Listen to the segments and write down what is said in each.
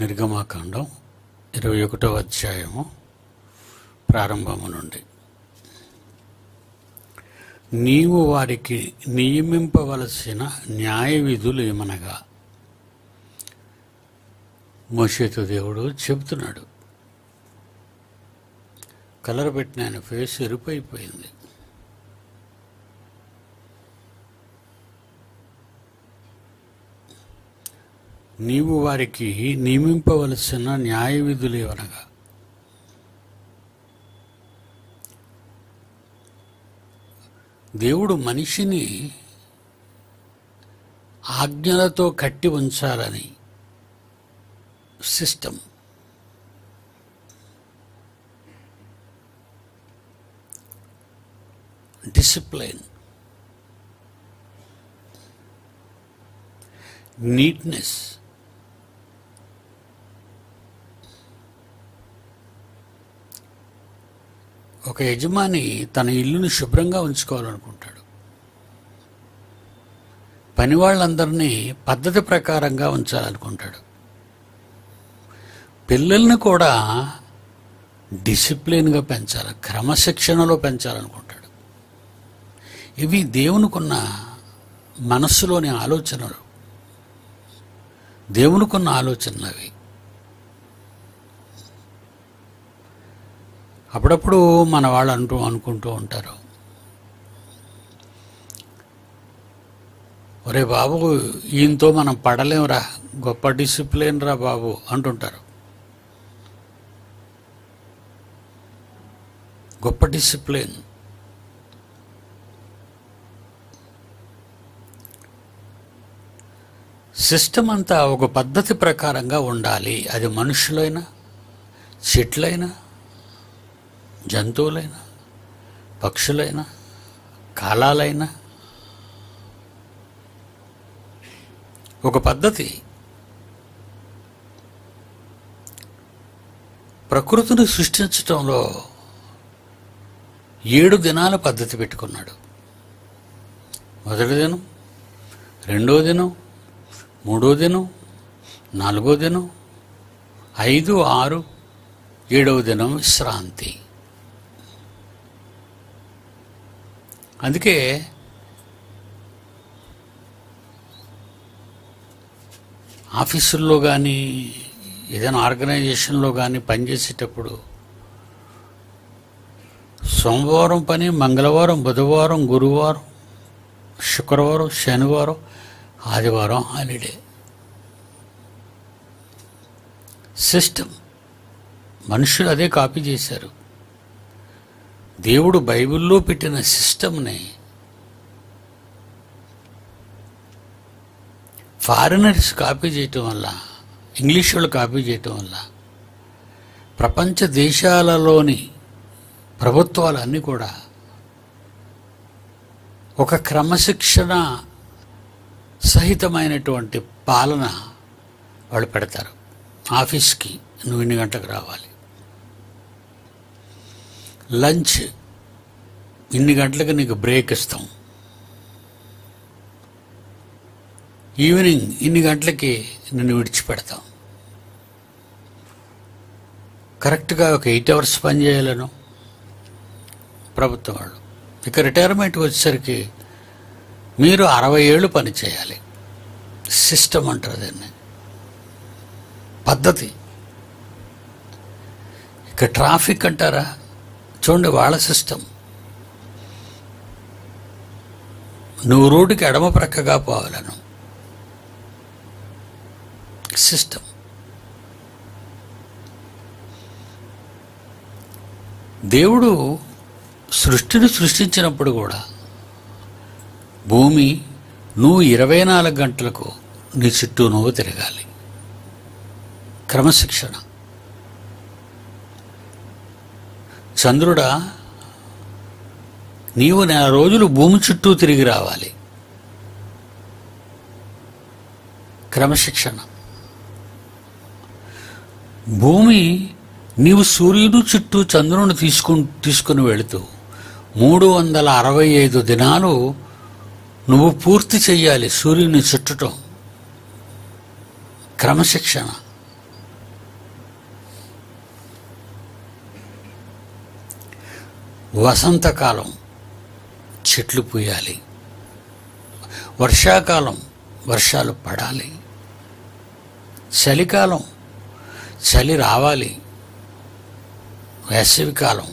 నిర్గమాకాండం ఇరవై ఒకటో అధ్యాయము ప్రారంభము నుండి. నీవు వారికి నియమింపవలసిన న్యాయ విధులు ఏమనగా? మోషేతో దేవుడు చెబుతున్నాడు. కలర్ పెట్టిన ఆయన ఫేస్ ఎరుపైపోయింది నీవు వారికి నియమింపవలసిన న్యాయ విధులేవనగా దేవుడు మనిషిని ఆజ్ఞలతో కట్టి ఉంచాలని సిస్టమ్ డిసిప్లైన్ నీట్నెస్ ఒక యజమాని తన ఇల్లును శుభ్రంగా ఉంచుకోవాలనుకుంటాడు. పని వాళ్ళందరినీ పద్ధతి ప్రకారంగా ఉంచాలనుకుంటాడు. పిల్లల్ని కూడా డిసిప్లిన్గా పెంచాలి క్రమశిక్షణలో పెంచాలనుకుంటాడు. ఇవి దేవునికున్న మనస్సులోని ఆలోచనలు. దేవునికున్న ఆలోచనలు అవి. అప్పుడప్పుడు మన వాళ్ళు అంటూ అనుకుంటూ ఉంటారు. ఒరే బాబు ఈయనతో మనం పడలేమురా గొప్ప డిసిప్లిన్ రా బాబు అంటుంటారు. గొప్ప డిసిప్లిన్. సిస్టమ్ అంతా ఒక పద్ధతి ప్రకారంగా ఉండాలి. అది మనుషులైనా చెట్లైనా జంతువులైనా పక్షులైనా కాలాలైనా. ఒక పద్ధతి ప్రకృతిని సృష్టించటంలో ఏడు దినాల పద్ధతి పెట్టుకున్నాడు. మొదటి దినం రెండో దినం మూడో దినం నాలుగో దినం ఐదు ఆరు ఏడవ దినం విశ్రాంతి. అందుకే ఆఫీసుల్లో కానీ ఏదైనా ఆర్గనైజేషన్లో కానీ పనిచేసేటప్పుడు సోమవారం పని మంగళవారం బుధవారం గురువారం శుక్రవారం శనివారం ఆదివారం హాలిడే. సిస్టమ్. మనుషులు అదే కాపీ చేశారు. దేవుడు బైబిల్లో పెట్టిన సిస్టమ్ని ఫారినర్స్ కాపీ చేయటం వల్ల ఇంగ్లీష్ వాళ్ళు కాపీ చేయటం వల్ల ప్రపంచ దేశాలలోని ప్రభుత్వాలన్నీ కూడా ఒక క్రమశిక్షణ సహితమైనటువంటి పాలన వాళ్ళు పెడతారు. ఆఫీస్కి నువ్వు ఇన్ని గంటలకు రావాలి? లంచ్. ఇన్ని గంటలకు నీకు బ్రేక్ ఇస్తాం. ఈవినింగ్ ఇన్ని గంటలకి నిన్ను విడిచిపెడతాం. కరెక్ట్గా ఒక ఎయిట్ అవర్స్ పని చేయాలను ప్రభుత్వం వాళ్ళు. ఇక రిటైర్మెంట్ వచ్చేసరికి మీరు అరవై ఏళ్ళు పని చేయాలి. సిస్టమ్ అంటారు దాన్ని. పద్ధతి. ఇక ట్రాఫిక్ అంటారా? చూడండి వాళ్ళ సిస్టమ్. నువ్వు రోడ్డుకి ఎడమ ప్రక్కగా పోవాలను. సిస్టమ్. దేవుడు సృష్టిని సృష్టించినప్పుడు కూడా భూమి నువ్వు ఇరవై నాలుగు గంటలకు నీ చుట్టూ నువ్వు తిరగాలి. క్రమశిక్షణ. చంద్రుడా నీవు నెల రోజులు భూమి చుట్టూ తిరిగి రావాలి. క్రమశిక్షణ. భూమి నీవు సూర్యుడు చుట్టూ చంద్రుని తీసుకు తీసుకుని వెళుతూ మూడు వందల అరవై ఐదు దినాలు నువ్వు పూర్తి చెయ్యాలి సూర్యుని చుట్టటం క్రమశిక్షణ. వసంతకాలం చెట్లు పూయాలి. వర్షాకాలం వర్షాలు పడాలి. చలికాలం చలి రావాలి. వేసవికాలం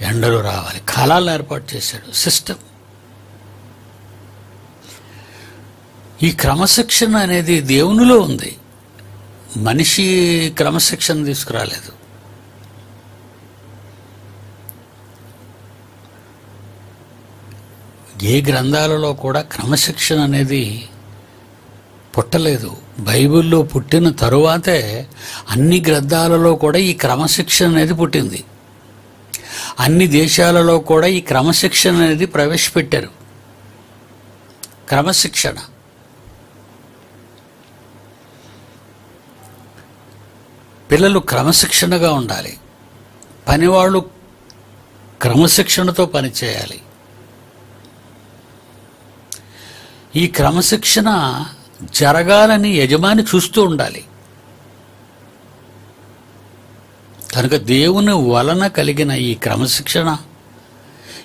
ఎండలు రావాలి. కాలాలను ఏర్పాటు చేశాడు సిస్టమ్. ఈ క్రమశిక్షణ అనేది దేవునిలో ఉంది. మనిషి క్రమశిక్షణ తీసుకురాలేదు. ఏ గ్రంథాలలో కూడా క్రమశిక్షణ అనేది పుట్టలేదు. బైబిల్లో పుట్టిన తరువాతే అన్ని గ్రంథాలలో కూడా ఈ క్రమశిక్షణ అనేది పుట్టింది. అన్ని దేశాలలో కూడా ఈ క్రమశిక్షణ అనేది ప్రవేశపెట్టారు. క్రమశిక్షణ. పిల్లలు క్రమశిక్షణగా ఉండాలి. పనివాళ్ళు క్రమశిక్షణతో పనిచేయాలి. ఈ క్రమశిక్షణ జరగాలని యజమాని చూస్తూ ఉండాలి. కనుక దేవుని వలన కలిగిన ఈ క్రమశిక్షణ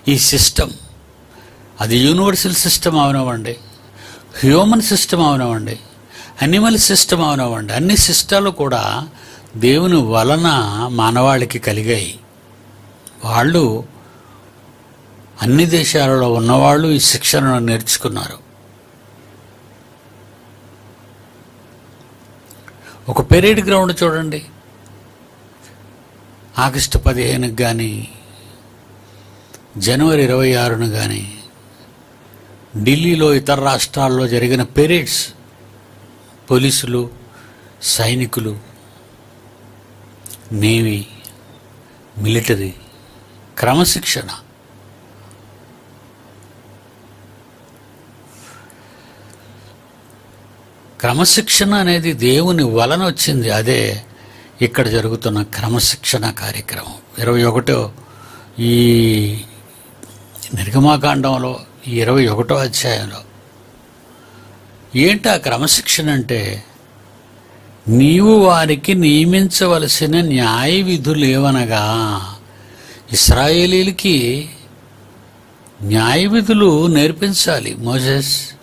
ఈ సిస్టమ్ అది యూనివర్సల్ సిస్టమ్ అవనవ్వండి హ్యూమన్ సిస్టమ్ అవనవ్వండి అనిమల్ సిస్టమ్ అవనవ్వండి అన్ని సిస్టాలు కూడా దేవుని వలన మానవాళికి కలిగాయి. వాళ్ళు అన్ని దేశాలలో ఉన్నవాళ్ళు ఈ శిక్షణను నేర్చుకున్నారు. ఒక పెరేడ్ గ్రౌండ్ చూడండి. ఆగస్టు పదిహేనుకి కానీ జనవరి ఇరవై ఆరును కానీ ఢిల్లీలో ఇతర రాష్ట్రాల్లో జరిగిన పెరేడ్స్ పోలీసులు సైనికులు నేవీ మిలిటరీ క్రమశిక్షణ క్రమశిక్షణ అనేది దేవుని వలన వచ్చింది. అదే ఇక్కడ జరుగుతున్న క్రమశిక్షణ కార్యక్రమం. ఇరవై ఒకటో ఈ నిర్గమాకాండంలో ఇరవై ఒకటో అధ్యాయంలో ఏంటి ఆ క్రమశిక్షణ అంటే? నీవు వారికి నియమించవలసిన న్యాయ విధులు ఏవనగా ఇస్రాయేలీలకి న్యాయ విధులు నేర్పించాలి. మోజెస్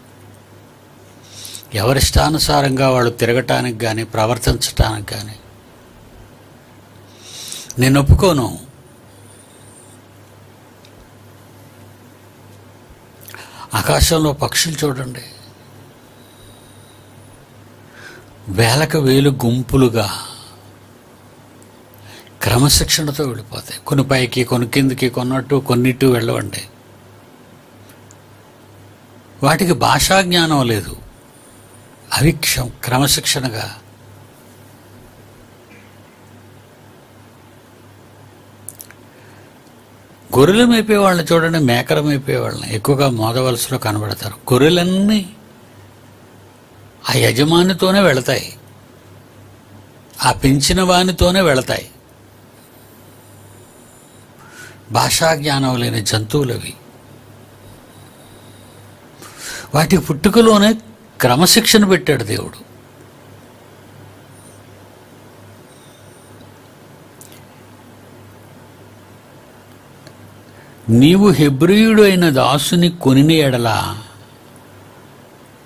ఎవరిష్టానుసారంగా వాళ్ళు తిరగటానికి కానీ ప్రవర్తించటానికి కానీ నేను ఒప్పుకోను. ఆకాశంలో పక్షులు చూడండి. వేలకు వేలు గుంపులుగా క్రమశిక్షణతో వెళ్ళిపోతాయి. కొన్ని పైకి కొన్ని కిందికి కొన్నట్టు కొన్నిట్టు వెళ్ళవండి. వాటికి భాషా జ్ఞానం లేదు. అవిక్షం క్రమశిక్షణగా. గొర్రెలు మేపే వాళ్ళని చూడండి మేకలు మేపే వాళ్ళని ఎక్కువగా మోదవలసలో కనబడతారు. గొర్రెలన్నీ ఆ యజమానితోనే వెళతాయి. ఆ పెంచిన వానితోనే వెళతాయి. భాషా జ్ఞానం లేని జంతువులవి. వాటి పుట్టుకలోనే క్రమశిక్షణ పెట్టాడు దేవుడు. నీవు హెబ్రియుడు అయిన దాసుని కొనిన ఎడలా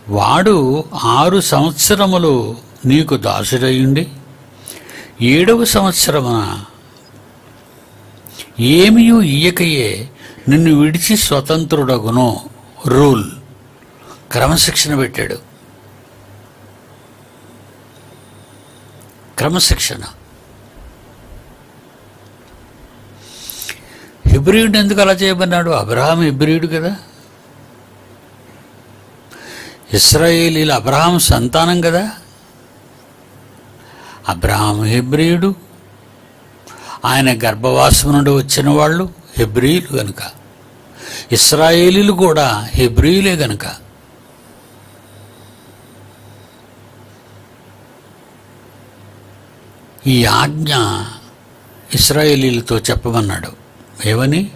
వాడు ఆరు సంవత్సరములు నీకు దాసుడయ్యుండి ఏడవ సంవత్సరమున ఏమియు ఇయ్యకయే నిన్ను విడిచి స్వతంత్రుడగును. రూల్. క్రమశిక్షణ పెట్టాడు. క్రమశిక్షణ. హిబ్రియుడు ఎందుకు అలా చేయబడినాడు అబ్రహాం హిబ్రియుడు కదా. ఇస్రాయేలీలు అబ్రహాం సంతానం కదా. అబ్రహాం హెబ్రియుడు. ఆయన గర్భవాసం నుండి వచ్చిన వాళ్ళు హెబ్రియులు గనుక. ఇస్రాయేలీలు కూడా హెబ్రియులే గనుక. ఈ ఆజ్ఞ ఇస్రాయేలీలతో చెప్పమన్నాడు. ఏమని?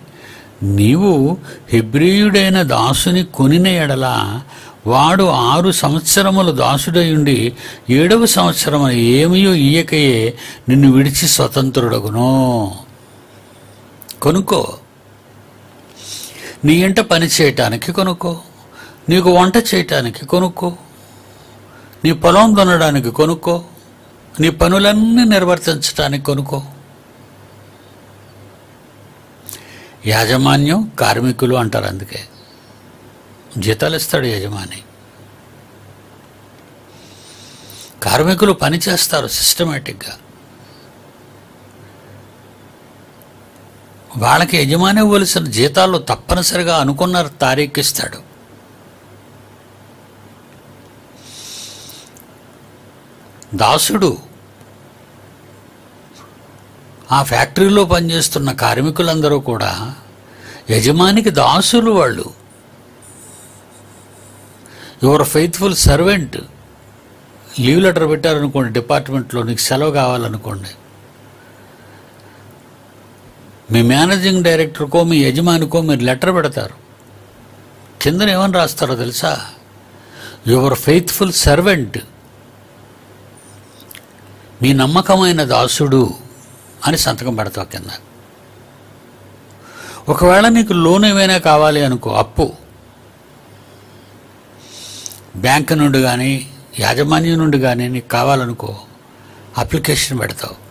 నీవు హెబ్రియుడైన దాసుని కొనిన ఎడల వాడు ఆరు సంవత్సరములు దాసుడయుండి ఏడవ సంవత్సరమున ఏమయో ఇయ్యకయే నిన్ను విడిచి స్వతంత్రుడగును. కొనుక్కో. నీ ఇంట పని చేయటానికి కొనుక్కో. నీకు వంట చేయటానికి కొనుక్కో. నీ పొలం దున్నడానికి కొనుక్కో. నీ పనులన్నీ నిర్వర్తించడానికి కొనుక్కో యాజమాన్యం కార్మికులు అంటారు అందుకే. జీతాలు ఇస్తాడు యజమాని. కార్మికులు పని చేస్తారు సిస్టమేటిక్గా. వాళ్ళకి యజమాని ఇవ్వవలసిన జీతాలు తప్పనిసరిగా అనుకున్న తారీఖు ఇస్తాడు. దాసుడు ఆ ఫ్యాక్టరీలో పనిచేస్తున్న కార్మికులందరూ కూడా యజమానికి దాసులు వాళ్ళు. Your faithful servant. Leave letter పెట్టారనుకోండి డిపార్ట్మెంట్లో నీకు సెలవు కావాలనుకోండి. మీ మేనేజింగ్ డైరెక్టర్కో మీ యజమానికో మీరు లెటర్ పెడతారు. కింద ఏమని రాస్తారో తెలుసా? Your faithful servant. మీ నమ్మకమైన దాసుడు అని సంతకం పెడతావు కింద. ఒకవేళ నీకు లోన్ ఏమైనా కావాలి అనుకో అప్పు. బ్యాంక్ నుండి కానీ యాజమాన్యం నుండి కానీ నీకు కావాలనుకో అప్లికేషన్ పెడతావు.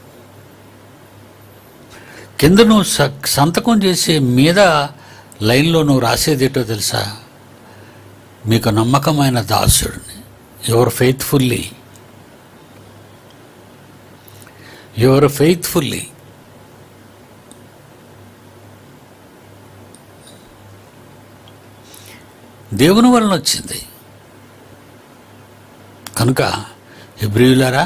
కింద నువ్వు స- సంతకం చేసే మీద లైన్లో నువ్వు రాసేదేటో తెలుసా? మీకు నమ్మకమైన దాసుడిని. Your faithfully. యువర్ ఫెయిత్ఫుల్లీ దేవుని వలన వచ్చింది. కనుక హిబ్రియులారా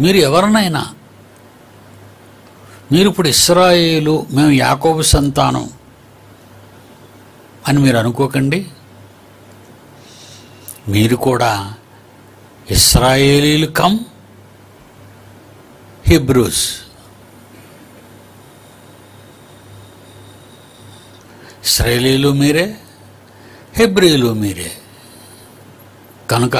మీరు ఎవరినైనా మీరు ఇప్పుడు ఇస్రాయేలు మేము యాకోబు సంతానం అని మీరు అనుకోకండి. మీరు కూడా ఇస్రాయేలీలు కమ్. హిబ్రూస్ శ్రైలీలు మీరే హెబ్రియులు మీరే. కనుక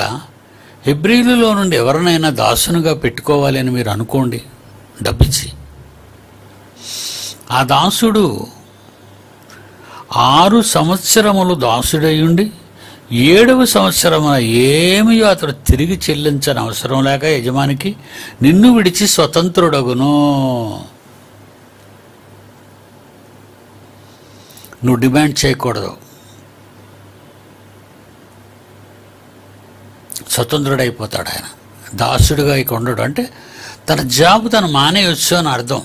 హెబ్రియులలో నుండి ఎవరినైనా దాసునిగా పెట్టుకోవాలి అని మీరు అనుకోండి డబ్బిచ్చి. ఆ దాసుడు ఆరు సంవత్సరములు దాసుడయ్యుండి ఏడవ సంవత్సరమున ఏమీ అతడు తిరిగి చెల్లించని అవసరం లేక యజమానికి నిన్ను విడిచి స్వతంత్రుడగును. నువ్వు డిమాండ్ చేయకూడదు. స్వతంత్రుడైపోతాడు ఆయన. దాసుడిగా ఇక ఉండడు. అంటే తన జాబ్ తను మానేయొచ్చు అని అర్థం.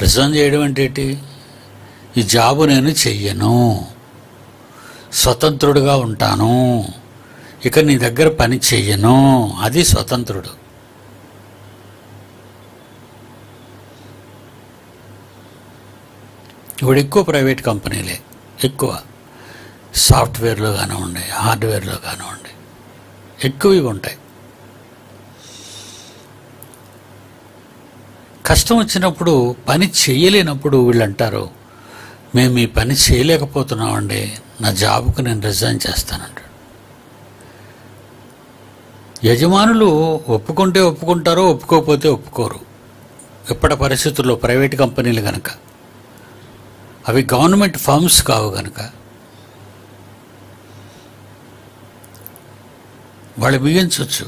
రిజైన్ చేయడం అంటే ఏంటి? ఈ జాబు నేను చెయ్యను. స్వతంత్రుడుగా ఉంటాను. ఇక నీ దగ్గర పని చెయ్యను. అది స్వతంత్రుడు. ఇప్పుడు ఎక్కువ ప్రైవేట్ కంపెనీలే. ఎక్కువ సాఫ్ట్వేర్లో కానివ్వండి హార్డ్వేర్లో కానివ్వండి ఎక్కువ ఇవి ఉంటాయి. కష్టం వచ్చినప్పుడు పని చేయలేనప్పుడు వీళ్ళు అంటారు మేము ఈ పని చేయలేకపోతున్నామండి. నా జాబ్కు నేను రిజైన్ చేస్తానంటాడు. యజమానులు ఒప్పుకుంటే ఒప్పుకుంటారో ఒప్పుకోకపోతే ఒప్పుకోరు. ఇప్పటి పరిస్థితుల్లో? ప్రైవేట్ కంపెనీలు కనుక అవి గవర్నమెంట్ ఫర్మ్స్ కావు కనుక వాళ్ళు బిగించవచ్చు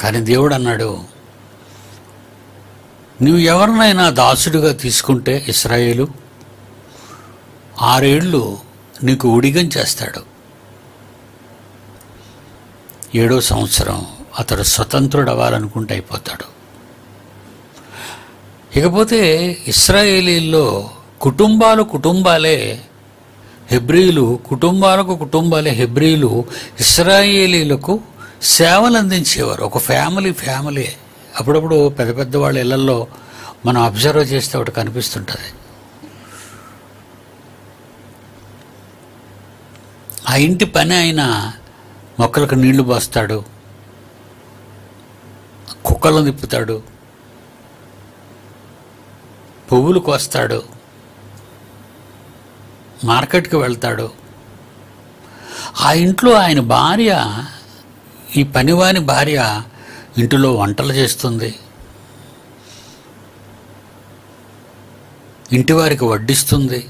కానీ దేవుడు అన్నాడు నువ్వు ఎవరినైనా దాసుడిగా తీసుకుంటే ఇస్రాయేలు ఆరేళ్ళు నీకు ఉడిగం చేస్తాడు. ఏడో సంవత్సరం అతడు స్వతంత్రుడు అవ్వాలనుకుంటే అయిపోతాడు. ఇకపోతే ఇస్రాయేలీల్లో కుటుంబాలు కుటుంబాలే హెబ్రీలు కుటుంబాలకు కుటుంబాలే హెబ్రీలు ఇస్రాయేలీలకు సేవలు అందించేవారు ఒక ఫ్యామిలీ ఫ్యామిలీ. అప్పుడప్పుడు పెద్ద పెద్ద వాళ్ళ ఇళ్ళలో మనం అబ్జర్వ్ చేస్తే ఒకటి కనిపిస్తుంటుంది. ఆ ఇంటి పని ఆయన మొక్కలకు నీళ్ళు పోస్తాడు కుక్కలను తిప్పుతాడు పువ్వులు కోస్తాడు మార్కెట్కి వెళ్తాడు. ఆ ఇంట్లో ఆయన భార్య ఈ పనివాని భార్య ఇంటిలో వంటలు చేస్తుంది. ఇంటి వారికి వడ్డిస్తుంది.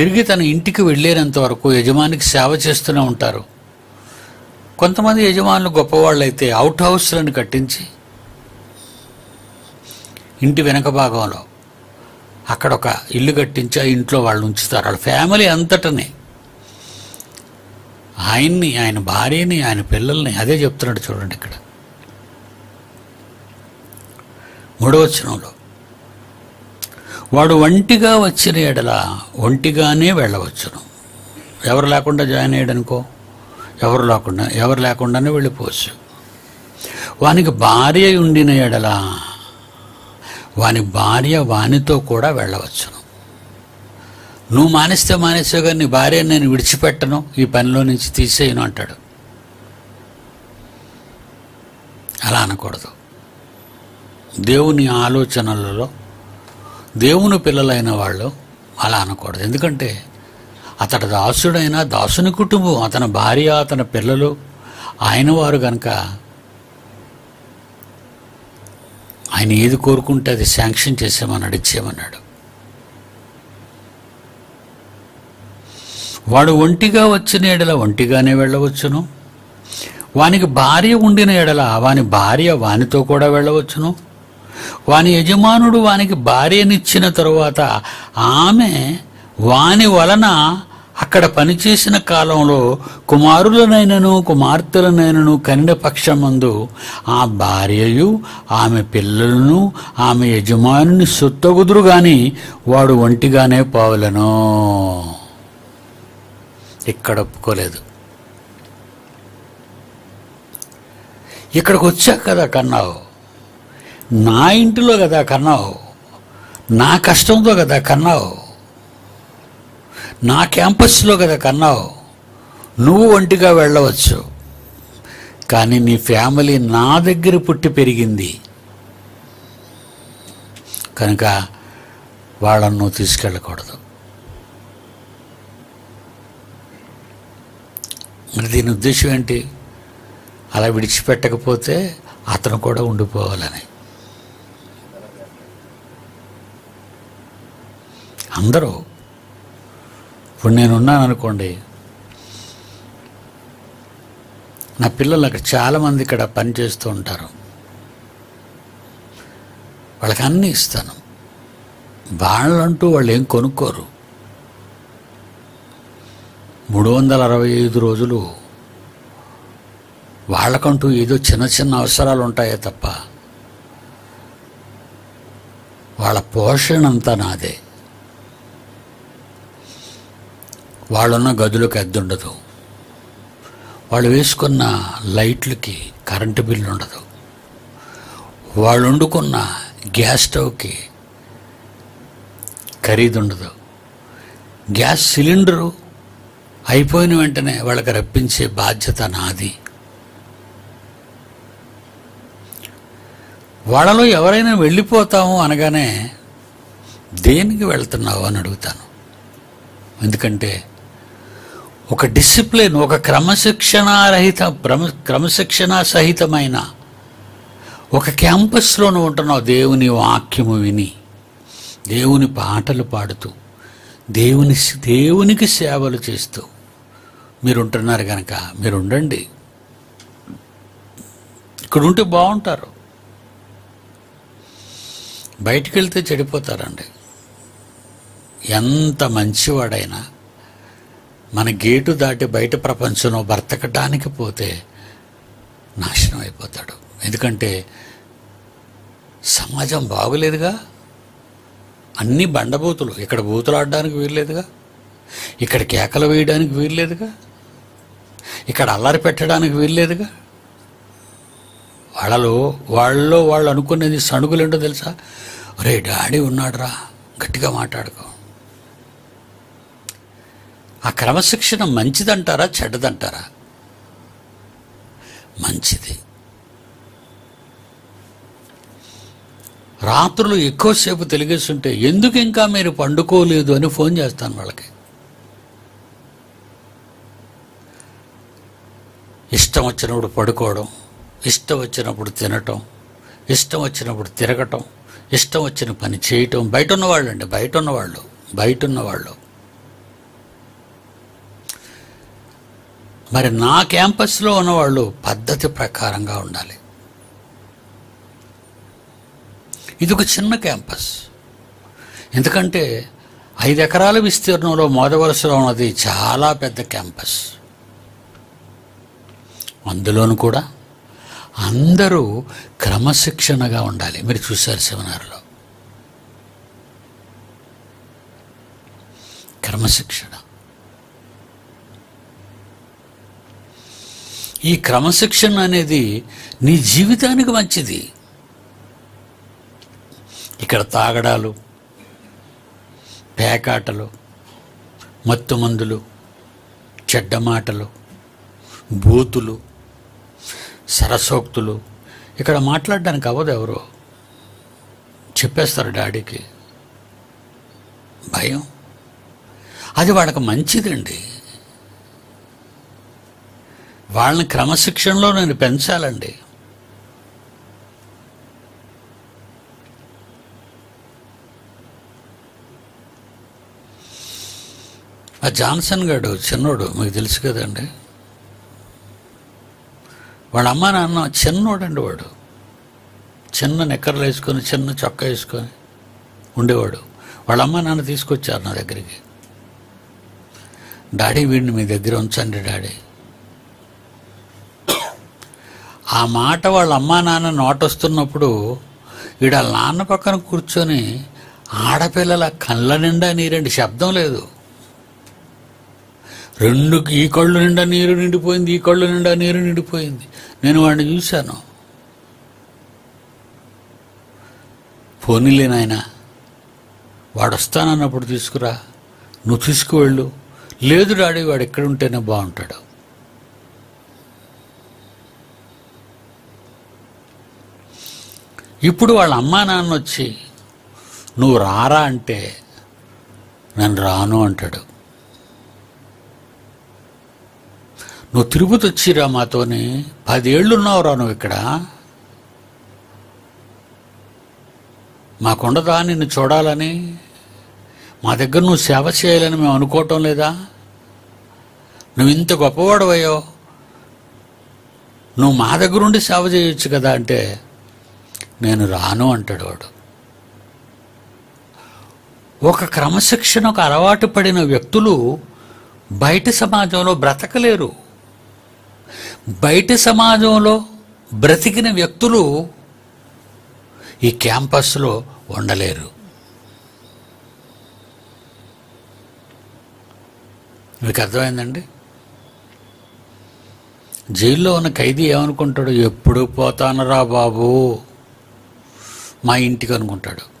తిరిగి తన ఇంటికి వెళ్ళేనంత వరకు యజమానికి సేవ చేస్తూనే ఉంటారు. కొంతమంది యజమానులు గొప్పవాళ్ళైతే అయితే అవుట్ హౌస్లను కట్టించి ఇంటి వెనక భాగంలో అక్కడ ఒక ఇల్లు కట్టించి ఆ ఇంట్లో వాళ్ళు ఉంచుతారు. వాళ్ళ ఫ్యామిలీ అంతటనే. ఆయన్ని ఆయన భార్యని ఆయన పిల్లల్ని అదే చెప్తున్నాడు చూడండి ఇక్కడ. మూడవచనంలో వాడు ఒంటిగా వచ్చిన ఎడల ఒంటిగానే వెళ్ళవచ్చును. ఎవరు లేకుండా జాయిన్ అయ్యాడనుకో? ఎవరు లేకుండా ఎవరు లేకుండానే వెళ్ళిపోవచ్చు. వానికి భార్య ఉండిన ఎడల వాని భార్య వానితో కూడా వెళ్ళవచ్చును. నువ్వు మానేస్తే మానేసావు కానీ నీ భార్య నేను విడిచిపెట్టను ఈ పనిలో నుంచి తీసేయను అంటాడు. అలా అనకూడదు. దేవుని ఆలోచనలలో దేవుని పిల్లలైన వాళ్ళు అలా అనకూడదు. ఎందుకంటే అతడు దాసుడైన దాసుని కుటుంబం అతని భార్య అతని పిల్లలు ఆయన వారు కనుక ఆయన ఏది కోరుకుంటే అది శాంక్షన్ చేసేమన్నాడు ఇచ్చేమన్నాడు వాడు ఒంటిగా వచ్చిన ఎడల ఒంటిగానే వెళ్ళవచ్చును. వానికి భార్య ఉండిన ఎడల వాని భార్య వానితో కూడా వెళ్ళవచ్చును. వాని యజమానుడు వానికి భార్యనిచ్చిన తరువాత ఆమె వాని వలన అక్కడ పనిచేసిన కాలంలో కుమారులనైనను కుమార్తెలనైనను కనిన పక్షమందు ఆ భార్యయు ఆమె పిల్లలను ఆమె యజమానుని సొత్తగుదురు గాని వాడు ఒంటిగానే పావులను. ఇక్కడ ఒప్పుకోలేదు. ఇక్కడికి వచ్చాక కదా కన్నావు. నా ఇంటిలో కదా కన్నావు. నా కష్టంతో కదా కన్నావు. నా క్యాంపస్లో కదా కన్నావు. నువ్వు ఒంటిగా వెళ్ళవచ్చు. కానీ నీ ఫ్యామిలీ నా దగ్గర పుట్టి పెరిగింది. కనుక వాళ్ళను నువ్వు తీసుకెళ్ళకూడదు. మరి దీని ఉద్దేశం ఏంటి? అలా విడిచిపెట్టకపోతే అతను కూడా ఉండిపోవాలని. అందరూ. ఇప్పుడు నేనున్నాను అనుకోండి నా పిల్లలు అక్కడ చాలామంది ఇక్కడ పని చేస్తూ ఉంటారు. వాళ్ళకి అన్నీ ఇస్తాను. వాళ్ళంటూ వాళ్ళు ఏం కొనుక్కోరు. మూడు వందల అరవై ఐదు రోజులు వాళ్ళకంటూ ఏదో చిన్న చిన్న అవసరాలు ఉంటాయే తప్ప వాళ్ళ పోషణ అంతా నాదే. వాళ్ళున్న గదులకు అద్దె ఉండదు. వాళ్ళు వేసుకున్న లైట్లకి కరెంటు బిల్లు ఉండదు. వాళ్ళు వండుకున్న గ్యాస్ స్టవ్కి ఖరీదు ఉండదు. గ్యాస్ సిలిండరు అయిపోయిన వెంటనే వాళ్ళకి రప్పించే బాధ్యత నాది. వాళ్ళలో ఎవరైనా వెళ్ళిపోతాము అనగానే దేనికి వెళ్తున్నావు అని అడుగుతాను. ఎందుకంటే ఒక డిసిప్లిన్ ఒక క్రమశిక్షణారహిత క్రమ క్రమశిక్షణ సహితమైన ఒక క్యాంపస్లోనూ ఉంటున్నావు. దేవుని వాక్యము విని దేవుని పాటలు పాడుతూ దేవుని దేవునికి సేవలు చేస్తూ మీరు ఉంటున్నారు కనుక మీరు ఉండండి ఇక్కడ ఉంటే బాగుంటారు. బయటికి వెళ్తే చెడిపోతారండి. ఎంత మంచివాడైనా మన గేటు దాటి బయట ప్రపంచంలో బ్రతకడానికి పోతే నాశనం అయిపోతాడు. ఎందుకంటే సమాజం బాగులేదుగా? అన్ని బండబూతులు. ఇక్కడ బూతులు ఆడడానికి వీల్లేదుగా? ఇక్కడ కేకలు వేయడానికి వీల్లేదుగా? ఇక్కడ అల్లరి పెట్టడానికి వీల్లేదుగా? వాళ్ళలో వాళ్ళలో వాళ్ళు అనుకునేది సణుగులేంటో తెలుసా? రే డాడీ ఉన్నాడురా. గట్టిగా మాట్లాడుకో. ఆ క్రమశిక్షణ మంచిదంటారా చెడ్డదంటారా? మంచిది. రాత్రులు ఎక్కువసేపు తెలిగేస్తుంటే ఎందుకు ఇంకా మీరు పండుకోలేదు అని ఫోన్ చేస్తాను వాళ్ళకి. ఇష్టం వచ్చినప్పుడు పడుకోవడం ఇష్టం వచ్చినప్పుడు తినటం ఇష్టం వచ్చినప్పుడు తిరగటం ఇష్టం వచ్చిన పని చేయటం బయట ఉన్నవాళ్ళు అండి బయట ఉన్నవాళ్ళు బయట ఉన్నవాళ్ళు. మరి నా క్యాంపస్లో ఉన్నవాళ్ళు పద్ధతి ప్రకారంగా ఉండాలి. ఇది ఒక చిన్న క్యాంపస్. ఎందుకంటే ఐదు ఎకరాల విస్తీర్ణంలో మోదవలసలో ఉన్నది చాలా పెద్ద క్యాంపస్. అందులోను కూడా అందరూ క్రమశిక్షణగా ఉండాలి. మీరు చూశారు సెమినార్లో. క్రమశిక్షణ. ఈ క్రమశిక్షణ అనేది నీ జీవితానికి మంచిది. ఇక్కడ తాగడాలు పేకాటలు మత్తు మందులు చెడ్డ మాటలు బూతులు సరసోక్తులు. ఇక్కడ మాట్లాడడానికి అవ్వదు ఎవరు. చెప్పేస్తారు డాడీకి. భయం. అది వాళ్ళకి మంచిదండి. వాళ్ళని క్రమశిక్షణలో నేను పెంచాలండి. ఆ జాన్సన్ గాడు చిన్నోడు మీకు తెలుసు కదండి. వాళ్ళ అమ్మ నాన్న చిన్నోడండి వాడు. చిన్న నిక్కర్లు వేసుకొని చిన్న చొక్కా వేసుకొని ఉండేవాడు. వాళ్ళ అమ్మ నాన్న తీసుకొచ్చారు నా దగ్గరికి. డాడీ వీడిని మీ దగ్గర ఉంచండి డాడీ. ఆ మాట వాళ్ళ అమ్మా నాన్న నోటొస్తున్నప్పుడు ఈడ నాన్న పక్కన కూర్చొని ఆడపిల్లల కళ్ళ నిండా నీరండి శబ్దం లేదు. రెండు ఈ కళ్ళు నిండా నీరు నిండిపోయింది ఈ కళ్ళు నిండా నీరు నిండిపోయింది. నేను వాడిని చూశాను. పోనీలే నాయన వాడు వస్తానన్నప్పుడు తీసుకురా. నువ్వు తీసుకువెళ్ళు. లేదు డాడీ వాడు ఎక్కడ ఉంటేనే బాగుంటాడు. ఇప్పుడు వాళ్ళ అమ్మా నాన్న వచ్చి నువ్వు రారా అంటే నేను రాను అంటాడు. నువ్వు తిరుపతి వచ్చిరా మాతోని? పదేళ్ళు ఉన్నావురా నువ్వు ఇక్కడ. మాకుండదా నిన్ను చూడాలని? మా దగ్గర నువ్వు సేవ చేయాలని మేము అనుకోవటం లేదా? నువ్వు ఇంత గొప్పవాడవయ్యో. నువ్వు మా దగ్గరుండి సేవ చేయొచ్చు కదా అంటే నేను రాను అంటాడు వాడు. ఒక క్రమశిక్షణకు అలవాటు పడిన వ్యక్తులు బయట సమాజంలో బ్రతకలేరు. బయట సమాజంలో బ్రతికిన వ్యక్తులు ఈ క్యాంపస్లో ఉండలేరు. మీకు అర్థమైందండి? జైల్లో ఉన్న ఖైదీ ఏమనుకుంటాడు? ఎప్పుడు పోతానరా బాబు? మా ఇంటికి అనుకుంటాడు.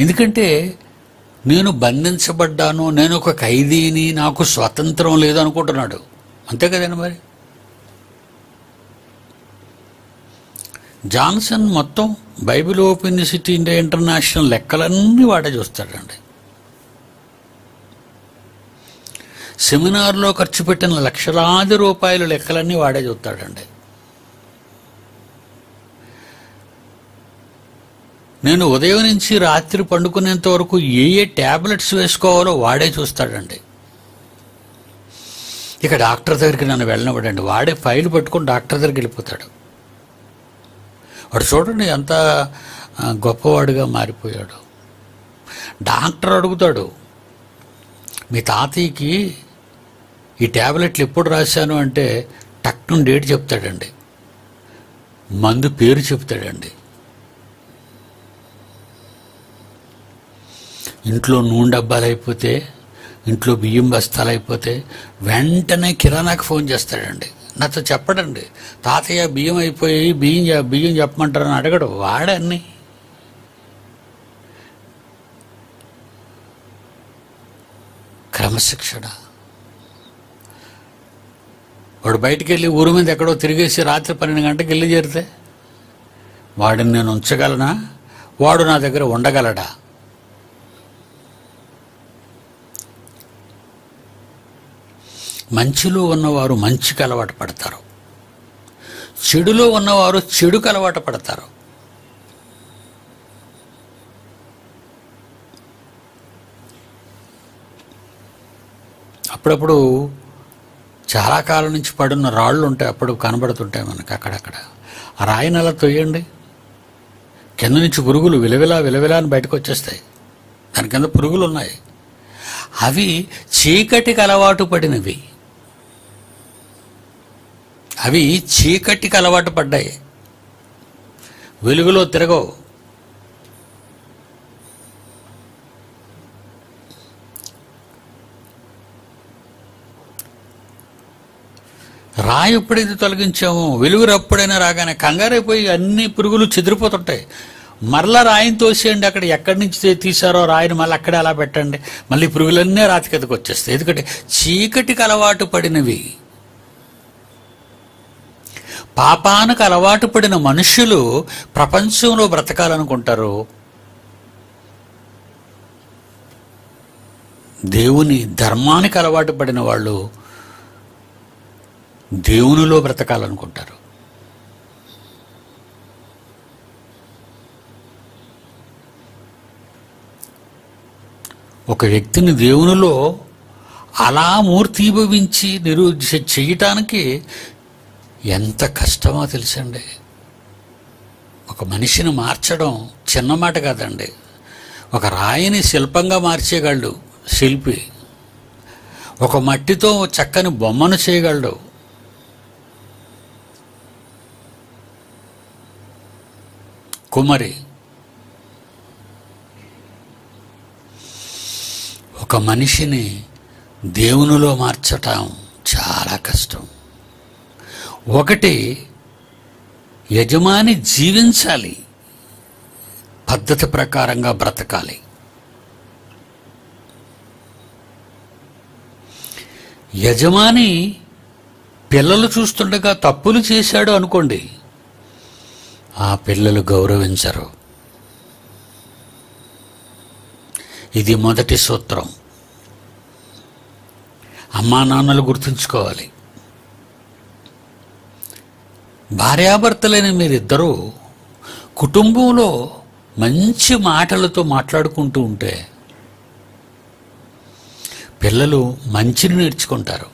ఎందుకంటే నేను బంధించబడ్డాను నేను ఒక ఖైదీని నాకు స్వతంత్రం లేదు అనుకుంటున్నాడు. అంతే కదండి మరి? జాన్సన్ మొత్తం Bible open city India international లెక్కలన్నీ వాడే చూస్తాడండి. సెమినార్లో ఖర్చు పెట్టిన లక్షలాది రూపాయల లెక్కలన్నీ వాడే చూస్తాడండి. నేను ఉదయం నుంచి రాత్రి పండుకునేంత వరకు ఏ ఏ ట్యాబ్లెట్స్ వేసుకోవాలో వాడే చూస్తాడండి. ఇక డాక్టర్ దగ్గరికి నన్ను వెళ్ళనివ్వడండి. వాడే ఫైల్ పట్టుకొని డాక్టర్ దగ్గరికి వెళ్ళిపోతాడు. వాడు చూడండి ఎంత గొప్పవాడుగా మారిపోయాడు. డాక్టర్ అడుగుతాడు మీ తాతయ్యకి ఈ ట్యాబ్లెట్లు ఎప్పుడు రాశాను? అంటే టక్కున డేట్ చెప్తాడండి. మందు పేరు చెప్తాడండి. ఇంట్లో నూనె డబ్బాలు అయిపోతే ఇంట్లో బియ్యం బస్తాలు అయిపోతే వెంటనే కిరాణాకి ఫోన్ చేస్తాడండి. నాతో చెప్పడండి. తాతయ్య బియ్యం అయిపోయి బియ్యం బియ్యం చెప్పమంటారని అడగడు. వాడన్ని క్రమశిక్షణ. వాడు బయటికి వెళ్ళి ఊరి మీద ఎక్కడో తిరిగేసి రాత్రి పన్నెండు గంటకి వెళ్ళి చేరితే వాడిని నేను ఉంచగలనా? వాడు నా దగ్గర ఉండగలడా? మంచిలో ఉన్నవారు మంచికి అలవాటు పడతారు. చెడులో ఉన్నవారు చెడుకు అలవాటు పడతారు. అప్పుడప్పుడు చాలా కాలం నుంచి పడున్న రాళ్ళు ఉంటాయి అప్పుడు కనబడుతుంటాయి మనకి అక్కడక్కడ. ఆ రాయిని అలా తొయ్యండి? కింద నుంచి పురుగులు విలవిలా విలవిలా అని బయటకు వచ్చేస్తాయి. దాని కింద పురుగులు ఉన్నాయి. అవి చీకటికి అలవాటు పడినవి. అవి చీకటికి అలవాటు పడ్డాయి. వెలుగులో తిరగవు. రాయి ఎప్పుడైతే తొలగించామో వెలుగురు ఎప్పుడైనా రాగానే కంగారైపోయి అన్ని పురుగులు చెదిరిపోతుంటాయి. మరలా రాయిని తోసేయండి అక్కడ ఎక్కడి నుంచి తీశారో రాయిని మళ్ళీ అక్కడే అలా పెట్టండి. మళ్ళీ పురుగులన్నీ రాతి కిందకు వచ్చేస్తాయి. ఎందుకంటే చీకటికి అలవాటు పడినవి పాపానికి అలవాటు పడిన మనుషులు ప్రపంచంలో బ్రతకాలనుకుంటారు. దేవుని ధర్మానికి అలవాటు పడిన వాళ్ళు దేవునిలో బ్రతకాలనుకుంటారు. ఒక వ్యక్తిని దేవునిలో అలా మూర్తీభవించి నిరూ చేయటానికి ఎంత కష్టమో తెలుసండి. ఒక మనిషిని మార్చడం చిన్న మాట కాదండి. ఒక రాయిని శిల్పంగా మార్చేయగలడు శిల్పి. ఒక మట్టితో చక్కని బొమ్మను చేయగలడు. కుమరి. ఒక మనిషిని దేవునిలో మార్చటం చాలా కష్టం. ఒకటి యజమాని జీవించాలి. పద్ధతి ప్రకారంగా బ్రతకాలి. యజమాని పిల్లలు చూస్తుండగా తప్పులు చేశాడు అనుకోండి ఆ పిల్లలు గౌరవించరు. ఇది మొదటి సూత్రం. అమ్మా నాన్నలు గుర్తుంచుకోవాలి. భార్యాభర్తలైన మీరిద్దరూ కుటుంబంలో మంచి మాటలతో మాట్లాడుకుంటూ ఉంటే పిల్లలు మంచిని నేర్చుకుంటారు.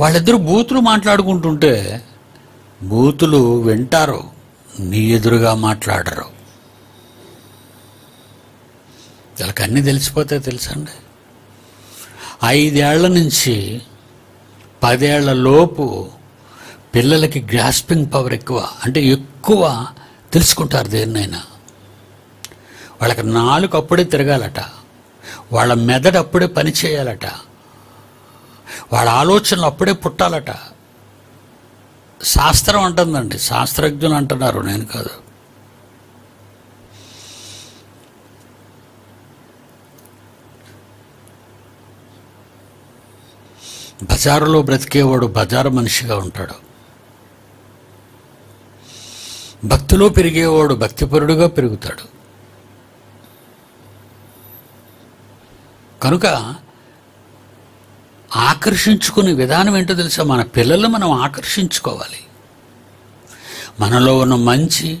వాళ్ళిద్దరూ బూతులు మాట్లాడుకుంటుంటే బూతులు వింటారు నీ ఎదురుగా మాట్లాడరు. వీళ్ళకి అన్నీ తెలిసిపోతే తెలుసండి? ఐదేళ్ళ నుంచి పదేళ్ళ లోపు పిల్లలకి గ్రాస్పింగ్ పవర్ ఎక్కువ. అంటే ఎక్కువ తెలుసుకుంటారు దేన్నైనా. వాళ్ళకి నాలుగు అప్పుడే తిరగాలట. వాళ్ళ మెదడు అప్పుడే పని చేయాలట. వాళ్ళ ఆలోచనలు అప్పుడే పుట్టాలట. శాస్త్రం అంటుందండి. శాస్త్రజ్ఞులు అంటున్నారు నేను కాదు. బజారులో బ్రతికేవాడు బజారు మనిషిగా ఉంటాడు. భక్తిలో పెరిగేవాడు భక్తిపరుడుగా పెరుగుతాడు. కనుక ఆకర్షించుకునే విధానం ఏంటో తెలుసా? మన పిల్లల్ని మనం ఆకర్షించుకోవాలి. మనలో ఉన్న మంచి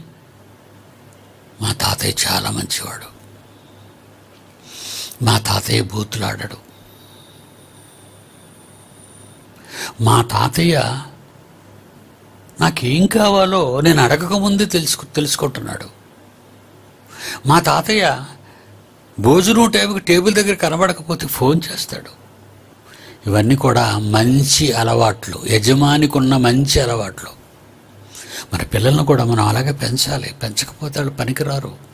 మా తాతయ్య చాలా మంచివాడు. మా తాతయ్య బూతులాడడు. మా తాతయ్య నాకేం కావాలో నేను అడగకముందే తెలుసు తెలుసుకుంటున్నాడు. మా తాతయ్య భోజనం టైంకి టేబుల్ దగ్గర కనబడకపోతే ఫోన్ చేస్తాడు. ఇవన్నీ కూడా మంచి అలవాట్లు యజమానికి ఉన్న మంచి అలవాట్లు. మన పిల్లలను కూడా మనం అలాగే పెంచాలి పెంచకపోతే వాళ్ళు పనికిరారు.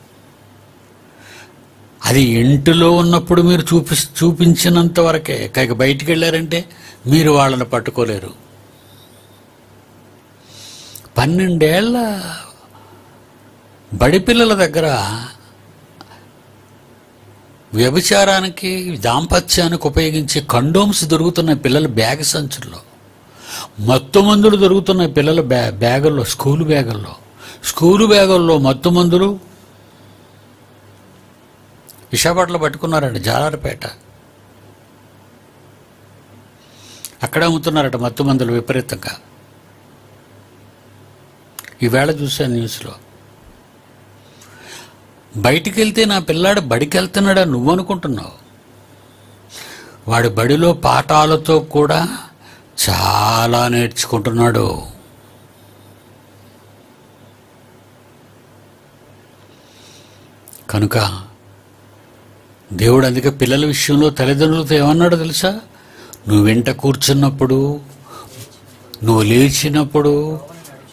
అది ఇంటిలో ఉన్నప్పుడు మీరు చూపి చూపించినంత వరకే. కాక బయటికి వెళ్ళారంటే మీరు వాళ్ళని పట్టుకోలేరు. పన్నెండేళ్ళ బడిపిల్లల దగ్గర వ్యభిచారానికి దాంపత్యానికి ఉపయోగించే కండోమ్స్ దొరుకుతున్న పిల్లల బ్యాగ్ సంచుల్లో. మత్తు మందులు దొరుకుతున్న పిల్లల బ్యా బ్యాగుల్లో స్కూల్ బ్యాగుల్లో. స్కూలు బ్యాగుల్లో మత్తు మందులు విశాఖపట్నంలో పట్టుకున్నారంట జాలారపేట. అక్కడ అమ్ముతున్నారట మత్తు మందులు విపరీతంగా. ఈవేళ చూశాను న్యూస్లో. బయటికి వెళ్తే నా పిల్లాడు బడికి వెళ్తున్నాడా నువ్వు అనుకుంటున్నావు వాడి బడిలో పాఠాలతో కూడా చాలా నేర్చుకుంటున్నాడు. కనుక దేవుడు అందుకే పిల్లల విషయంలో తల్లిదండ్రులతో ఏమన్నాడో తెలుసా? నువ్వు వెంట కూర్చున్నప్పుడు నువ్వు లేచినప్పుడు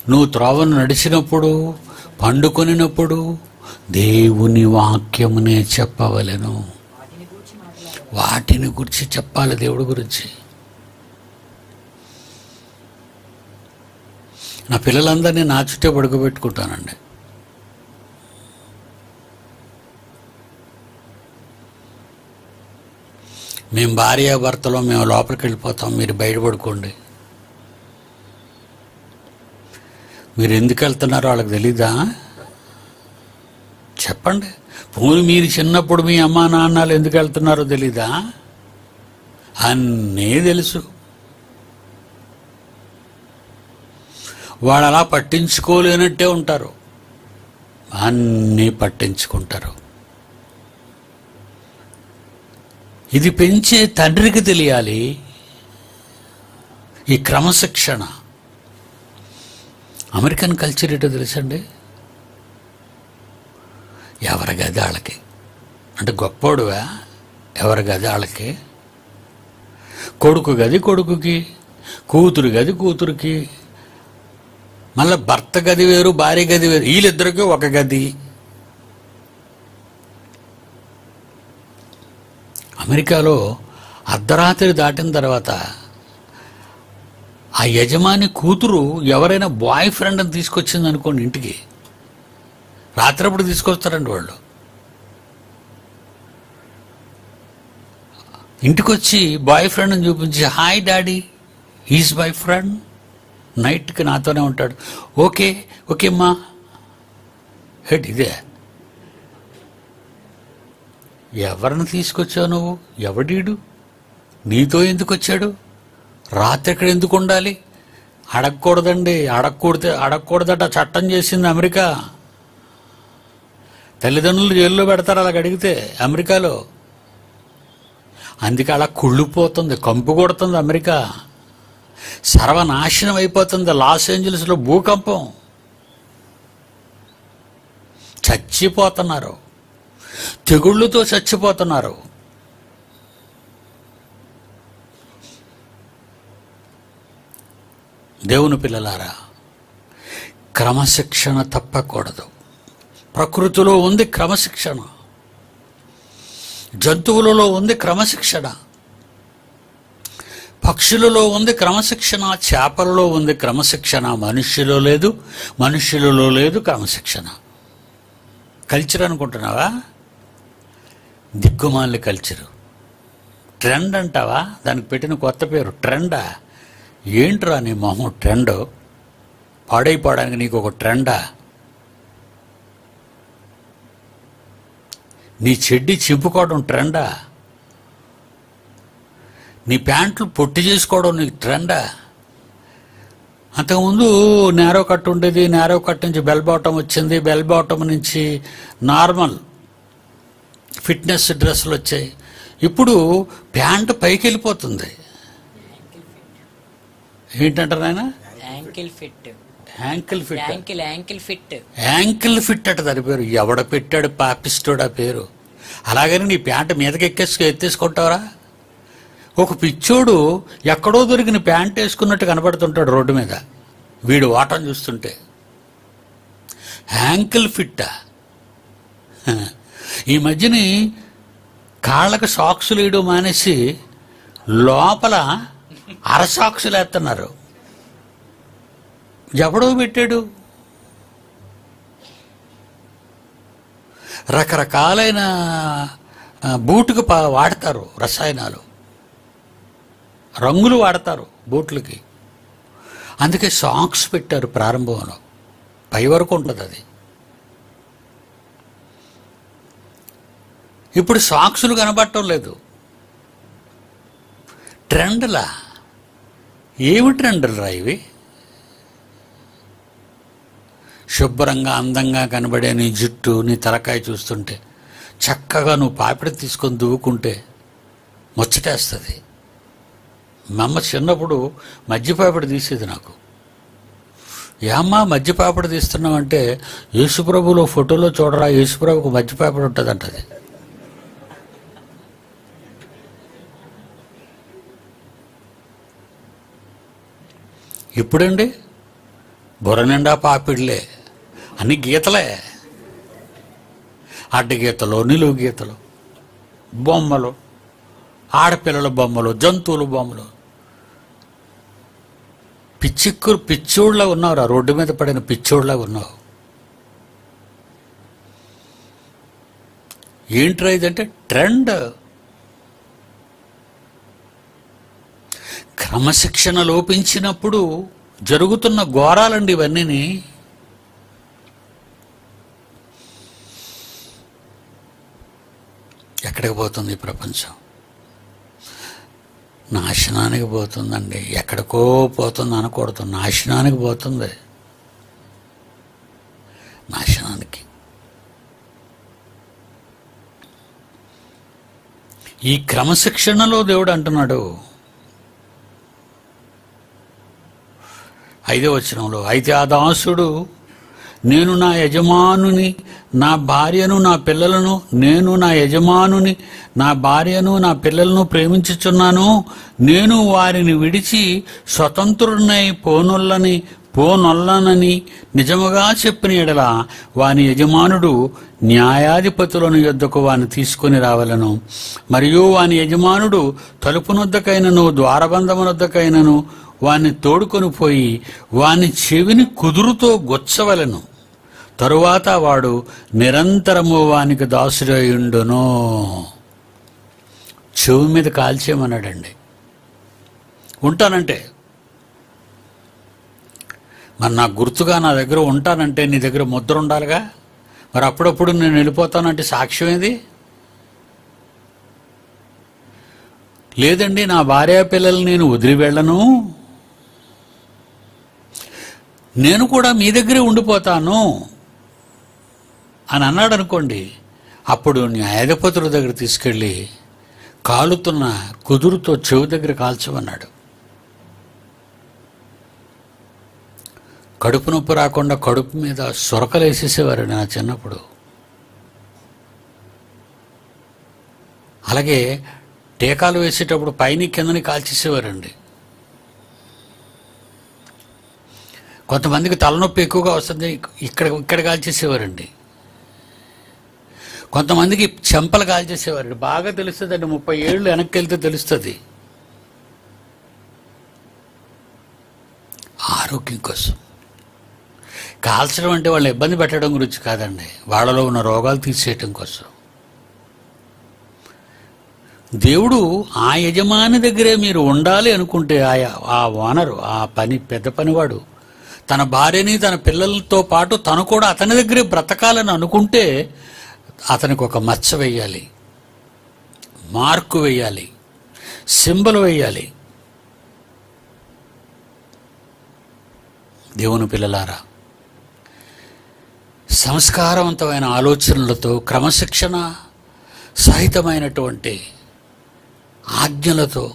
నువ్వు త్రోవను నడిచినప్పుడు పండుకొనినప్పుడు దేవుని వాక్యమునే చెప్పవలెను. వాటిని వాటిని గురించి చెప్పాలి దేవుడి గురించి. నా పిల్లలందరినీ నా చుట్టే పడుకోబెట్టుకుంటానండి. మేము భార్యాభర్తలో మేము లోపలికి వెళ్ళిపోతాం మీరు బయటపడుకోండి. మీరు ఎందుకు వెళ్తున్నారో వాళ్ళకి తెలీదా? చెప్పండి. పోనీ మీరు చిన్నప్పుడు మీ అమ్మా నాన్నలు ఎందుకు వెళ్తున్నారో తెలీదా? అన్నీ తెలుసు. వాళ్ళు అలా పట్టించుకోలేనట్టే ఉంటారు. అన్నీ పట్టించుకుంటారు. ఇది పెంచే తండ్రికి తెలియాలి. ఈ క్రమశిక్షణ. అమెరికన్ కల్చర్ ఏంటో తెలుసండి? ఎవరి గది వాళ్ళకి అంటే గొప్పోడువా? ఎవరి గది వాళ్ళకి కొడుకు గది కొడుకుకి. కూతురు గది కూతురికి. మళ్ళీ భర్త గది వేరు భార్య గది వేరు. వీళ్ళిద్దరికి ఒక గది. అమెరికాలో అర్ధరాత్రి దాటిన తర్వాత ఆ యజమాని కూతురు ఎవరైనా బాయ్ ఫ్రెండ్ని తీసుకొచ్చింది అనుకోండి ఇంటికి. రాత్రప్పుడు తీసుకొస్తారండి వాళ్ళు. ఇంటికి వచ్చి బాయ్ ఫ్రెండ్ని చూపించి hi daddy is boy friend. నైట్కి నాతోనే ఉంటాడు. ఓకే ఓకే అమ్మా. హెడ్ ఇదే. ఎవరిని తీసుకొచ్చావు నువ్వు? ఎవడీడు? నీతో ఎందుకు వచ్చాడు? రాత్రి ఎక్కడ ఎందుకు ఉండాలి? అడగకూడదండి అడగకూడదు అడగకూడదట చట్టం చేసింది అమెరికా. తల్లిదండ్రులు జైల్లో పెడతారు అలాగ అడిగితే అమెరికాలో. అందుకే అలా కుళ్ళిపోతుంది కంపు కొడుతుంది అమెరికా. సర్వనాశనం అయిపోతుంది లాస్ ఏంజల్స్లో భూకంపం. చచ్చిపోతున్నారు. తెగుళ్ళతో చచ్చిపోతున్నారు. దేవుని పిల్లలారా క్రమశిక్షణ తప్పకూడదు. ప్రకృతిలో ఉంది క్రమశిక్షణ. జంతువులలో ఉంది క్రమశిక్షణ. పక్షులలో ఉంది క్రమశిక్షణ చేపలలో ఉంది క్రమశిక్షణ. మనుష్యులో లేదు మనుష్యులలో లేదు క్రమశిక్షణ. కల్చర్ అనుకుంటున్నావా? దిక్కుమాలి కల్చరు ట్రెండ్ అంటావా? దానికి పెట్టిన కొత్త పేరు. ట్రెండా ఏంట్రా నీ మొహం ట్రెండ్ పాడైపోవడానికి నీకు ఒక ట్రెండా నీ చెడ్డి చింపుకోవడం ట్రెండా నీ ప్యాంట్లు పొట్టి చేసుకోవడం నీకు ట్రెండా అంతకుముందు నేరో కట్ ఉండేది. నేరో కట్ నుంచి బెల్ బాటం వచ్చింది. బెల్ బాటం నుంచి నార్మల్ ఫిట్నెస్ డ్రెస్సులు వచ్చాయి. ఇప్పుడు ప్యాంటు పైకి వెళ్ళిపోతుంది ఏంటంటారు ఆయన? Ankle fit ankle fit ankle ankle fit ankle fit అట దాని పేరు. ఎవడ పెట్టాడు పాపిస్టోడా పేరు? అలాగని నీ ప్యాంట్ మీదకి ఎక్కేసుకు ఎత్తేసుకుంటావరా? ఒక పిచ్చోడు ఎక్కడో దొరికిన ప్యాంట్ వేసుకున్నట్టు కనబడుతుంటాడు రోడ్డు మీద. వీడు వాటం చూస్తుంటే. యాంకిల్ ఫిట్టా. ఈ మధ్యని కాళ్ళకు సాక్సులు వేయడం మానేసి లోపల అర సాక్సులు వేస్తున్నారు. ఎవడో పెట్టాడు? రకరకాలైన ఆ, బూటుకు వాడతారు రసాయనాలు. రంగులు వాడతారు బూట్లకి. అందుకే సాక్స్ పెట్టారు ప్రారంభంలో. పై వరకు ఉంటుంది అది ఇప్పుడు సాక్షులు కనబడటం లేదు. ట్రెండ్లా? ఏమి ట్రెండ్లు ఇవి? శుభ్రంగా అందంగా కనబడే నీ జుట్టు నీ తలకాయ చూస్తుంటే చక్కగా నువ్వు పాపిడి తీసుకొని దువ్వుకుంటే ముచ్చటేస్తుంది. మా అమ్మ చిన్నప్పుడు మధ్యపాపిడి తీసేది నాకు. ఏమ్మా మధ్యపాపిడి తీస్తున్నావంటే యేసుప్రభులో ఫోటోలో చూడరా యేసుప్రభుకు మధ్యపాపిడి ఉంటుంది అంటది ఇప్పుడండి బుర్ర నిండా పాపిడ్లే అన్ని గీతలే. అడ్డ గీతలు నిలువు గీతలు బొమ్మలు ఆడపిల్లల బొమ్మలు జంతువుల బొమ్మలు. పిచ్చిక్కురు పిచ్చోళ్ళ ఉన్నావురా రోడ్డు మీద పడిన పిచ్చోళ్ళ ఉన్నావు. ఏంట్రా ఇదంటే ట్రెండ్. క్రమశిక్షణ లోపించినప్పుడు జరుగుతున్న ఘోరాలండి ఇవన్నీ ఎక్కడికి పోతుంది ఈ ప్రపంచం? నాశనానికి పోతుందండి. ఎక్కడికో పోతుంది అనకూడదు. నాశనానికి పోతుంది. నాశనానికి. ఈ క్రమశిక్షణలో దేవుడు అంటున్నాడు ఐదో వచనంలో అయితే ఆ దాసుడు నేను నా యజమానుని నా భార్యను నా పిల్లలను నేను నా యజమానుని నా భార్యను నా పిల్లలను ప్రేమించుచున్నాను. నేను వారిని విడిచి స్వతంత్రుడినై పోనొల్లని పోనొల్లనని నిజముగా చెప్పిన ఎడల వాని యజమానుడు న్యాయాధిపతులను యొద్దకు వాని తీసుకొని రావలను. మరియు వాని యజమానుడు తలుపునొద్దకైనను ద్వారబంధమునొద్దకైనను వాని తోడుకొని పోయి వాని చెవిని కుదురుతో గొచ్చవలను. తరువాత వాడు నిరంతరము వానికి దాసుడయుండును. చెవి మీద కాల్చేయమన్నాడండి. ఉంటానంటే మరి నాకు గుర్తుగా నా దగ్గర ఉంటానంటే నీ దగ్గర ముద్ర ఉండాలిగా? మరి అప్పుడప్పుడు నేను వెళ్ళిపోతానంటే సాక్ష్యం ఏది? లేదండి నా భార్య పిల్లలు నేను వదిలి వెళ్ళను. నేను కూడా మీ దగ్గరే ఉండిపోతాను అని అన్నాడు అనుకోండి. అప్పుడు న్యాయాధిపతుల దగ్గర తీసుకెళ్ళి కాలుతున్న కుదురుతో చెవి దగ్గర కాల్చమన్నాడు. కడుపు నొప్పి రాకుండా కడుపు మీద సొరకలు వేసేసేవారు నా చిన్నప్పుడు. అలాగే టీకాలు వేసేటప్పుడు పైన కిందని కాల్చేసేవారండి. కొంతమందికి తలనొప్పి ఎక్కువగా వస్తుంది. ఇక్కడ ఇక్కడ కాల్చేసేవారండి కొంతమందికి చెంపలు కాల్చేసేవారండి బాగా తెలుస్తుందండి. ముప్పై ఏళ్ళు వెనక్కి వెళ్తే తెలుస్తుంది. ఆరోగ్యం కోసం. కాల్చడం అంటే వాళ్ళని ఇబ్బంది పెట్టడం గురించి కాదండి. వాళ్ళలో ఉన్న రోగాలు తీసేయటం కోసం. దేవుడు ఆ యజమాని దగ్గరే మీరు ఉండాలి అనుకుంటే ఆయా ఆ ఓనరు ఆ పని పెద్ద పనివాడు తన భార్యని తన పిల్లలతో పాటు తను కూడా అతని దగ్గరే బ్రతకాలని అనుకుంటే అతనికి ఒక మచ్చ వేయాలి. మార్కు వేయాలి. సింబల్ వేయాలి. దేవుని పిల్లలారా సంస్కారవంతమైన ఆలోచనలతో క్రమశిక్షణ సహితమైనటువంటి ఆజ్ఞలతో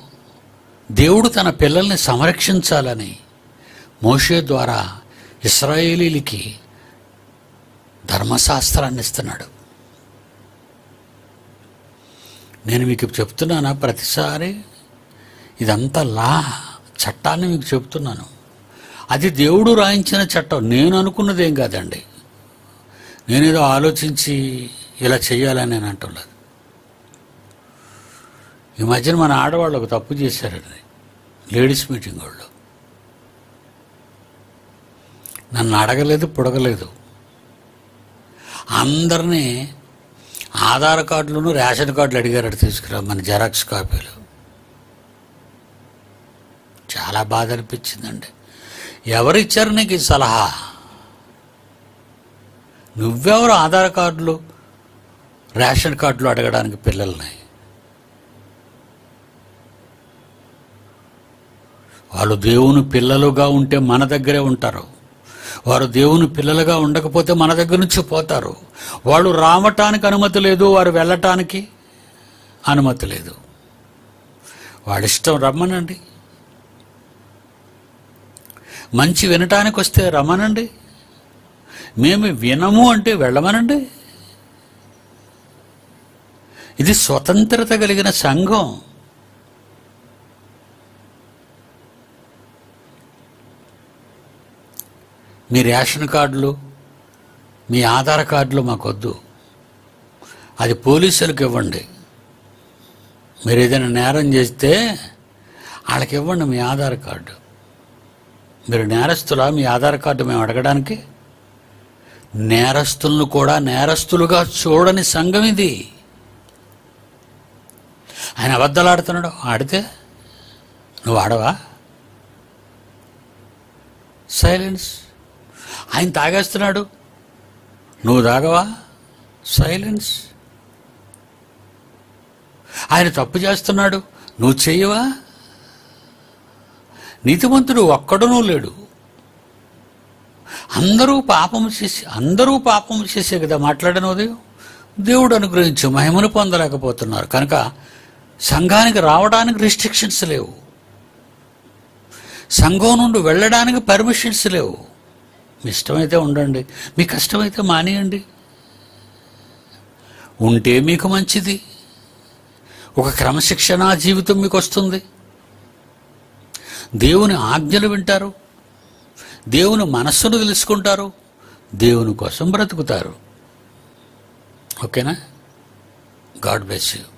దేవుడు తన పిల్లల్ని సంరక్షించాలని మోషే ద్వారా ఇస్రాయేలీలకి ధర్మశాస్త్రాన్ని ఇస్తున్నాడు. నేను మీకు చెప్తున్నానా ప్రతిసారి? ఇదంతా లా చట్టాన్ని మీకు చెప్తున్నాను. అది దేవుడు రాయించిన చట్టం. నేను అనుకున్నది ఏం కాదండి. నేనేదో ఆలోచించి ఇలా చేయాలని నేను అంటున్నది ఈ మధ్యన మన ఆడవాళ్ళు ఒక తప్పు చేశారండి. లేడీస్ మీటింగ్ వాళ్ళు. నన్ను అడగలేదు పుడగలేదు. అందరినీ ఆధార్ కార్డులను రేషన్ కార్డులు అడిగారట తీసుకురా మన జెరాక్స్ కాపీలు. చాలా బాధ అనిపించిందండి. ఎవరిచ్చారు నీకు ఈ సలహా? నువ్వెవరు ఆధార్ కార్డులు రేషన్ కార్డులు అడగడానికి పిల్లల్ని? వాళ్ళు దేవుని పిల్లలుగా ఉంటే మన దగ్గరే ఉంటారు. వారు దేవుని పిల్లలుగా ఉండకపోతే మన దగ్గర నుంచి పోతారు. వాళ్ళు రావటానికి అనుమతి లేదు వారు వెళ్ళటానికి అనుమతి లేదు. వాడిష్టం రమ్మనండి. మంచి వినటానికి వస్తే రమ్మనండి. మేము వినము అంటే వెళ్ళమనండి. ఇది స్వతంత్రత కలిగిన సంఘం. మీ రేషన్ కార్డులు మీ ఆధార్ కార్డులు మాకొద్దు. అది పోలీసులకు ఇవ్వండి. మీరు ఏదైనా నేరం చేస్తే వాళ్ళకి ఇవ్వండి మీ ఆధార్ కార్డు. మీరు నేరస్తులా? మీ ఆధార్ కార్డు మేము అడగడానికి? నేరస్తులను కూడా నేరస్తులుగా చూడని సంఘం ఇది. ఆయన అబద్ధాలు ఆడుతున్నాడు ఆడితే నువ్వు ఆడవా? సైలెన్స్. ఆయన తాగేస్తున్నాడు. నువ్వు తాగవా? సైలెన్స్. ఆయన తప్పు చేస్తున్నాడు. నువ్వు చేయవా నీతిమంతుడు ఒక్కడునూ లేడు. అందరూ పాపము చేసి అందరూ పాపము చేసే కదా మాట్లాడిన ఉదయం? దేవుడు అనుగ్రహించు మహిమను పొందలేకపోతున్నారు. కనుక సంఘానికి రావడానికి రిస్ట్రిక్షన్స్ లేవు. సంఘం నుండి వెళ్ళడానికి పర్మిషన్స్ లేవు. మీ ఇష్టమైతే ఉండండి. మీ కష్టమైతే మానేయండి. ఉంటే మీకు మంచిది. ఒక క్రమశిక్షణా జీవితం మీకు వస్తుంది. దేవుని ఆజ్ఞలు వింటారు. దేవుని మనస్సును తెలుసుకుంటారు. దేవుని కోసం బ్రతుకుతారు. ఓకేనా? God bless you.